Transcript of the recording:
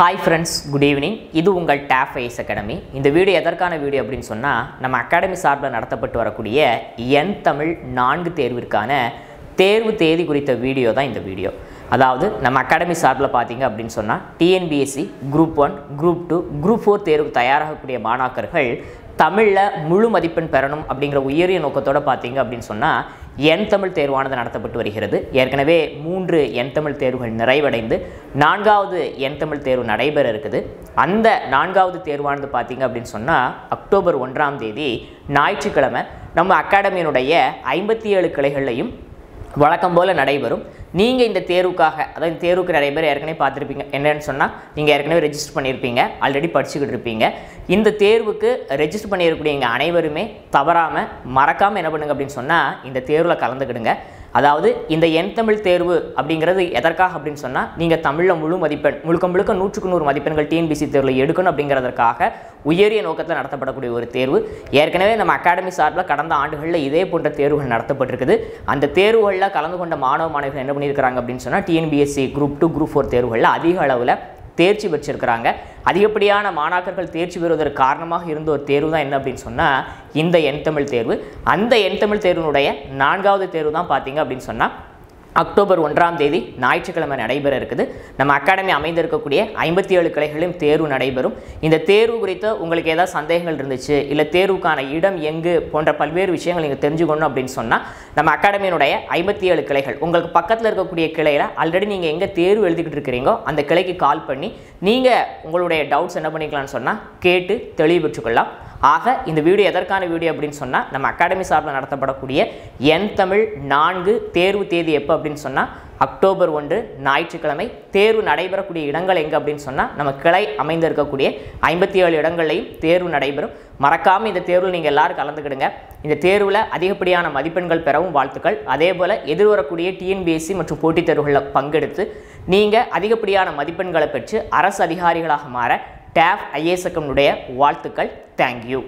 Hi friends good evening இது உங்கள் டேஃப் ஐஸ் அகாடமி இந்த வீடியோ எதற்கான வீடியோ அப்படின்னு சொன்னால் நம்ம அகாடமி சார்பில் நடத்தப்பட்டு வரக்கூடிய என் தமிழ் நான்கு தேர்விற்கான தேர்வு தேதி குறித்த வீடியோ தான் இந்த வீடியோ. அதாவது நம்ம அகாடமி சார்பில் பார்த்தீங்க அப்படின்னு சொன்னால் TNPSC group one group two group four தேர்வு தயாராகக்கூடிய மாணாக்கர்கள் தமிழில் முழு மதிப்பெண் பெறணும் அப்படிங்கிற உயரிய நோக்கத்தோடு பார்த்தீங்க அப்படின்னு சொன்னால் என் தமிழ் தேர்வானது நடத்தப்பட்டு வருகிறது. ஏற்கனவே மூன்று என் தமிழ் தேர்வுகள் நிறைவடைந்து நான்காவது என் தமிழ் தேர்வு நடைபெற இருக்குது. அந்த நான்காவது தேர்வானது பார்த்தீங்க அப்படின்னு சொன்னால் அக்டோபர் ஒன்றாம் தேதி ஞாயிற்றுக்கிழமை நம்ம அகாடமியினுடைய ஐம்பத்தி ஏழு கிளைகள்லையும் வழக்கம் போல் நடைபெறும். நீங்கள் இந்த தேர்வுக்காக அதாவது இந்த தேர்வுக்கு நிறைய பேர் ஏற்கனவே பார்த்துருப்பீங்க. என்னென்னு சொன்னால் நீங்கள் ஏற்கனவே ரெஜிஸ்டர் பண்ணியிருப்பீங்க ஆல்ரெடி படிச்சுக்கிட்டு இருப்பீங்க. இந்த தேர்வுக்கு ரெஜிஸ்டர் பண்ணியிருக்கக்கூடிய எங்கள் அனைவருமே தவறாமல் மறக்காமல் என்ன பண்ணுங்க அப்படின்னு சொன்னால் இந்த தேர்வில் கலந்துக்கிடுங்க. அதாவது இந்த என் தமிழ் தேர்வு அப்படிங்கிறது எதற்காக அப்படின்னு சொன்னால் நீங்கள் தமிழில் முழு மதிப்பெண் முழுக்க முழுக்க நூற்றுக்கு நூறு மதிப்பெண்கள் டிஎன்பிசி தேர்வில் எடுக்கணும் அப்படிங்கிறதற்காக உயரிய நோக்கத்தில் நடத்தப்படக்கூடிய ஒரு தேர்வு. ஏற்கனவே நம்ம அகாடமி சார்பில் கடந்த ஆண்டுகளில் இதே போன்ற தேர்வுகள் நடத்தப்பட்டிருக்குது. அந்த தேர்வுகளில் கலந்து கொண்ட மாணவ மாணவிகள் என்ன பண்ணியிருக்கிறாங்க அப்படின்னு சொன்னால் TNPSC group two group four தேர்வுகளில் அதிக அளவில் தேர்ச்சி பெற்றிருக்கிறாங்க. அதிகப்படியான மாணாக்கர்கள் தேர்ச்சி பெறுவதற்கு காரணமாக இருந்த ஒரு தேர்வு தான் என்ன அப்படின்னு சொன்னால் இந்த என் தமிழ் தேர்வு. அந்த என் தமிழ் தேர்வினுடைய நான்காவது தேர்வு தான் பார்த்தீங்க அப்படின்னு சொன்னால் அக்டோபர் ஒன்றாம் தேதி ஞாயிற்றுக்கிழமை நடைபெற இருக்குது. நம்ம அகாடமி அமைந்திருக்கக்கூடிய ஐம்பத்தி ஏழு கிளைகளிலும் தேர்வு நடைபெறும். இந்த தேர்வு குறித்து உங்களுக்கு ஏதாவது சந்தேகங்கள் இருந்துச்சு இல்லை தேர்வுக்கான இடம் எங்கு போன்ற பல்வேறு விஷயங்கள் நீங்கள் தெரிஞ்சுக்கணும் அப்படின்னு சொன்னால் நம்ம அகாடமியினுடைய ஐம்பத்தி ஏழு கிளைகள் உங்களுக்கு பக்கத்தில் இருக்கக்கூடிய கிளையில் ஆல்ரெடி நீங்கள் எங்கே தேர்வு எழுதிக்கிட்டு இருக்கிறீங்களோ அந்த கிளைக்கு கால் பண்ணி நீங்கள் உங்களுடைய டவுட்ஸ் என்ன பண்ணிக்கலாம்னு சொன்னால் கேட்டு தெளிவு பெற்றுக்கொள்ளலாம் ஆக இந்த வீடியோ எதற்கான வீடியோ அப்படின்னு சொன்னால் நம்ம அகாடமி சார்பில் நடத்தப்படக்கூடிய என் தமிழ் நான்கு தேர்வு தேதி எப்போ அப்படின்னு சொன்னால் அக்டோபர் ஒன்று ஞாயிற்றுக்கிழமை. தேர்வு நடைபெறக்கூடிய இடங்கள் எங்கே அப்படின்னு சொன்னால் நம்ம கிளை அமைந்திருக்கக்கூடிய ஐம்பத்தி ஏழு இடங்கள்லையும் தேர்வு நடைபெறும். மறக்காமல் இந்த தேர்வில் நீங்கள் எல்லாரும் கலந்துக்கிடுங்க. இந்த தேர்வில் அதிகப்படியான மதிப்பெண்கள் பெறவும் வாழ்த்துக்கள். அதே போல் எதிர்வரக்கூடிய டிஎன்பிஎஸ்சி மற்றும் போட்டித் தேர்வுகளில் பங்கெடுத்து நீங்கள் அதிகப்படியான மதிப்பெண்களை பெற்று அரசு அதிகாரிகளாக மாற டேப் ஐஏஎஸ்எக்கம்னுடைய வாழ்த்துக்கள். தேங்க்யூ